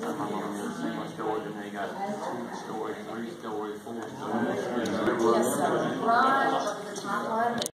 some of them in single story, and they got two story, three story, four story. Yes, sir.